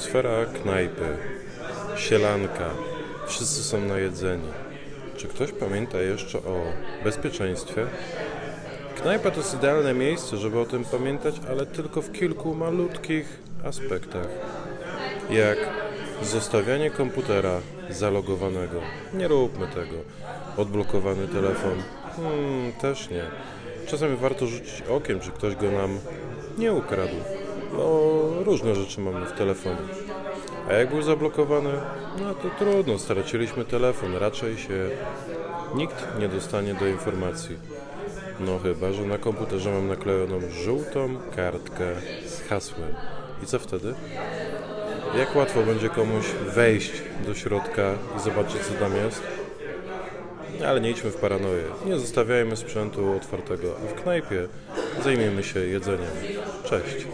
Atmosfera knajpy, sielanka, wszyscy są najedzeni. Czy ktoś pamięta jeszcze o bezpieczeństwie? Knajpa to jest idealne miejsce, żeby o tym pamiętać, ale tylko w kilku malutkich aspektach. Jak zostawianie komputera zalogowanego. Nie róbmy tego. Odblokowany telefon. Hmm, też nie. Czasami warto rzucić okiem, czy ktoś go nam nie ukradł. No, różne rzeczy mamy w telefonie. A jak był zablokowany, no to trudno, straciliśmy telefon, raczej się nikt nie dostanie do informacji. No chyba, że na komputerze mam naklejoną żółtą kartkę z hasłem. I co wtedy? Jak łatwo będzie komuś wejść do środka i zobaczyć, co tam jest? Ale nie idźmy w paranoję. Nie zostawiajmy sprzętu otwartego, a w knajpie zajmiemy się jedzeniem. Cześć.